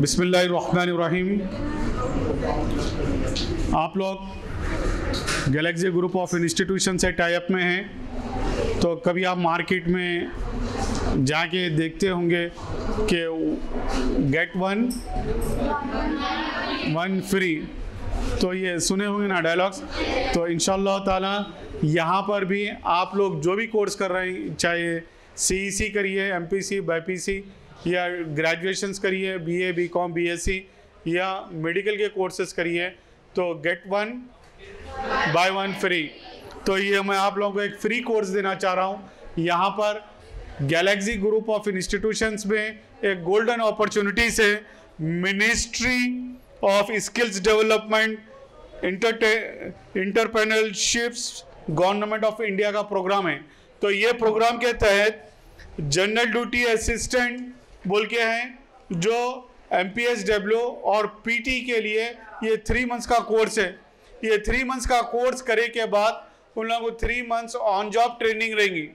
बिस्मिल्लाहिर्रहमानिर्रहीम। आप लोग गैलेक्सी ग्रुप ऑफ़ इंस्टीट्यूशन से टाइप में हैं तो कभी आप मार्केट में जाके देखते होंगे कि गेट वन वन फ्री तो ये सुने होंगे ना डायलॉग्स तो इन ताला यहाँ पर भी आप लोग जो भी कोर्स कर रहे हैं, चाहे सी सी करिए एम पी सी या ग्रेजुएशंस करिए B A com B S C या मेडिकल के कोर्सेज करिए तो get one by one free तो ये मैं आप लोगों को एक फ्री कोर्स देना चाह रहा हूँ। यहाँ पर गैलेक्सी ग्रुप ऑफ़ इंस्टीट्यूशंस में एक गोल्डन अपॉर्चुनिटी से मिनिस्ट्री ऑफ़ स्किल्स डेवलपमेंट इंटरटे इंटरप्रेनरशिप्स गवर्नमेंट ऑफ़ इंडिया का प्रोग्राम है। तो ये प्रोग्राम के तहत जनरल ड्यूटी असिस्टेंट बोल के हैं, जो एम पी एस डब्ल्यू और पी टी के लिए ये थ्री मंथ्स का कोर्स है। ये थ्री मंथ्स का कोर्स करे के बाद उन लोगों को three months on job training रहेंगी।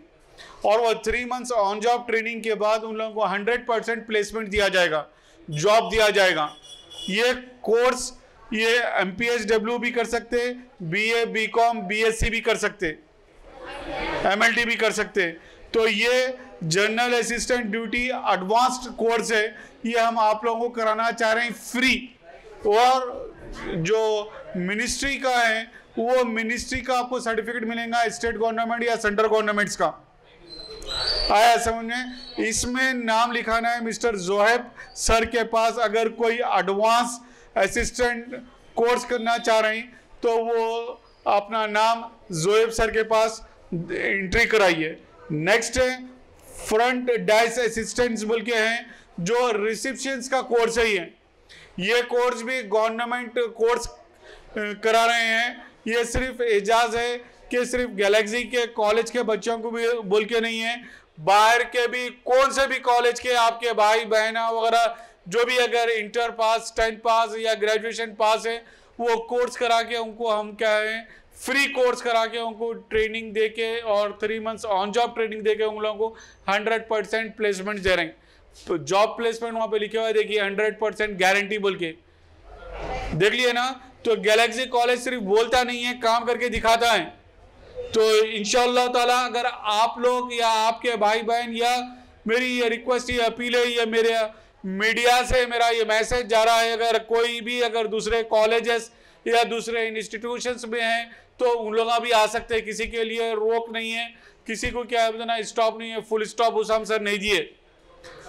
और वो three months on job training के बाद उन लोगों को हंड्रेड परसेंट प्लेसमेंट दिया जाएगा जॉब दिया जाएगा। ये कोर्स ये एम पी एस डब्ल्यू भी कर सकते B A B com B S C भी कर सकते एम एल टी भी कर सकते। तो ये general assistant duty advanced course है। ये हम आप लोगों को कराना चाह रहे हैं फ्री और जो मिनिस्ट्री का है, वो मिनिस्ट्री का आपको सर्टिफिकेट मिलेगा स्टेट गवर्नमेंट या सेंट्रल गवर्नमेंट्स का। आया समझ में इसमें नाम लिखाना है मिस्टर जोहेब सर के पास। अगर कोई एडवांस असिस्टेंट कोर्स करना चाह रहे हैं तो वो अपना नाम जोहेब सर के पास एंट्री कराइए। नेक्स्ट है फ्रंट डाइस असिस्टेंट्स बोल के हैं, जो रिसिप्शन का कोर्स ही है ये कोर्स भी गवर्नमेंट कोर्स करा रहे हैं। ये सिर्फ़ एजाज है कि सिर्फ़ गैलेक्सी के कॉलेज के बच्चों को भी बोल के नहीं है। बाहर के भी, कौन से भी कॉलेज के आपके भाई बहना वगैरह, जो भी अगर इंटर पास, टेंथ पास या ग्रेजुएशन पास है वो कोर्स करा के उनको हम क्या है फ्री कोर्स करा के उनको ट्रेनिंग दे के और three months on job training दे के उन लोगों को हंड्रेड परसेंट प्लेसमेंट दे रहे हैं। तो जॉब प्लेसमेंट वहाँ पे लिखे हुआ है, देखिए हंड्रेड परसेंट गारंटी बोल के। देख लिए ना तो गैलेक्सी कॉलेज सिर्फ़ बोलता नहीं है, काम करके दिखाता है। तो इनशाला ताला, अगर आप लोग या आपके भाई बहन या मेरी ये रिक्वेस्ट ये अपील है, या मेरे मीडिया से मेरा ये मैसेज जा रहा है, अगर कोई भी, अगर दूसरे कॉलेजेस या दूसरे इंस्टीट्यूशंस में हैं तो उन लोग भी आ सकते हैं, किसी के लिए रोक नहीं है, किसी को क्या है स्टॉप नहीं है फुल स्टॉप उस सर नहीं दिए।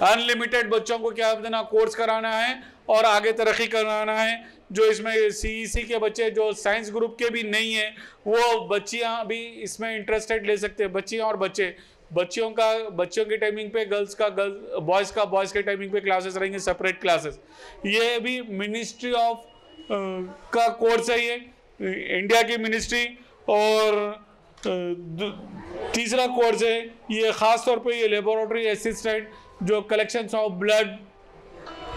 अनलिमिटेड बच्चों को क्या है कोर्स कराना है और आगे तरक्की कराना है, जो इसमें सी e के बच्चे, जो साइंस ग्रुप के भी नहीं है, वो बच्चियाँ भी इसमें इंटरेस्टेड ले सकते हैं, बच्चियाँ और बच्चे। बच्चियों का बच्चों की टाइमिंग पे गर्ल्स का गर्ल्स बॉयज़ का बॉयज़ के टाइमिंग पे क्लासेस रहेंगे सेपरेट क्लासेस ये भी मिनिस्ट्री ऑफ़ का कोर्स है ये इंडिया की मिनिस्ट्री और तीसरा कोर्स है ये ख़ास तौर पे ये लेबोरेटरी असिस्टेंट जो कलेक्शन ऑफ़ ब्लड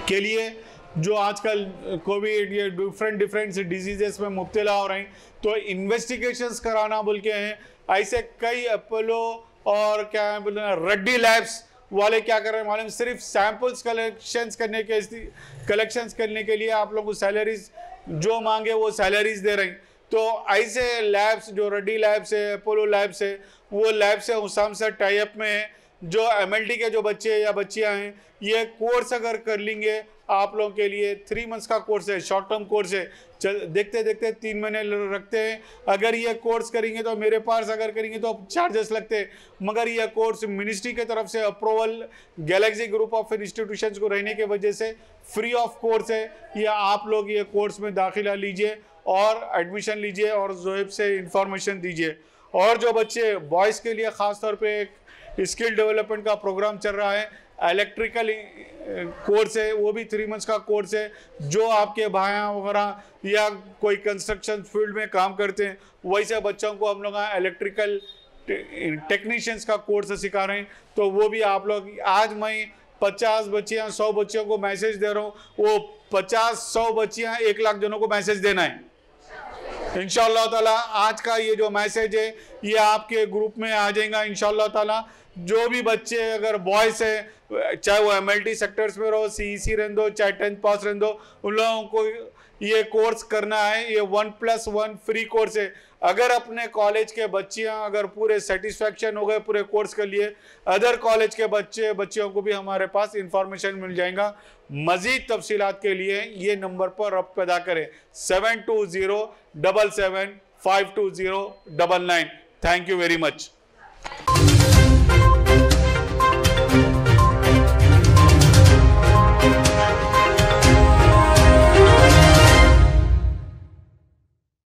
के लिए, जो आजकल कोविड ये डिफरेंट डिफरेंट डिजीजेस में मुबतला हो रहे हैं तो इन्वेस्टिगेशंस कराना बोल के हैं। ऐसे कई अपोलो और क्या बोलते हैं, रेड्डी लैब्स वाले क्या कर रहे हैं मालूम? सिर्फ़ सैंपल्स कलेक्शंस करने के कलेक्शंस करने के लिए आप लोगों को सैलरीज जो मांगे वो सैलरीज दे रहे हैं। तो ऐसे लैब्स जो रेड्डी लैब्स है, अपोलो लैब्स है, वो लैब्स है, उसाम से टाइप में है। जो एम के जो बच्चे या बच्चियाँ हैं, ये कोर्स अगर कर लेंगे आप लोगों के लिए थ्री मंथ्स का कोर्स है शॉर्ट टर्म कोर्स है, चल देखते देखते तीन महीने रखते हैं। अगर ये कोर्स करेंगे तो मेरे पास अगर करेंगे तो चार्जेस लगते हैं। मगर यह कोर्स मिनिस्ट्री की तरफ़ से approval galaxy group of institution को रहने की वजह से फ्री ऑफ़ कोर्स है। या आप लोग ये कोर्स में दाखिला लीजिए और एडमिशन लीजिए और जोहेब से इंफॉर्मेशन दीजिए। और जो बच्चे बॉयज़ के लिए ख़ास तौर पे एक स्किल डेवलपमेंट का प्रोग्राम चल रहा है इलेक्ट्रिकल कोर्स है, वो भी थ्री मंथ्स का कोर्स है, जो आपके भाया वगैरह या कोई कंस्ट्रक्शन फ़ील्ड में काम करते हैं, वैसे बच्चों को हम लोग इलेक्ट्रिकल टेक्नीशियंस का कोर्स सिखा रहे हैं तो वो भी आप लोग, आज मैं पचास बच्चियाँ, सौ बच्चियों को मैसेज दे रहा हूँ, वो पचास, सौ बच्चियाँ एक लाख जनों को मैसेज देना है। इन ताला, आज का ये जो मैसेज है, ये आपके ग्रुप में आ जाएगा इन ताला। जो भी बच्चे, अगर बॉयस है, चाहे वो एमएलटी सेक्टर्स में रहो सी सी रहने दो, चाहे टेंथ पास रहने दो, उन लोगों को ये कोर्स करना है, ये one plus one free course है। अगर अपने कॉलेज के बच्चियाँ अगर पूरे सेटिस्फेक्शन हो गए पूरे कोर्स के लिए, अदर कॉलेज के बच्चे, बच्चियों को भी हमारे पास इंफॉर्मेशन मिल जाएगा। मजीद तफसीलात के लिए ये नंबर पर रब पैदा करें। Seven two zero double seven five two zero double nine thank you very much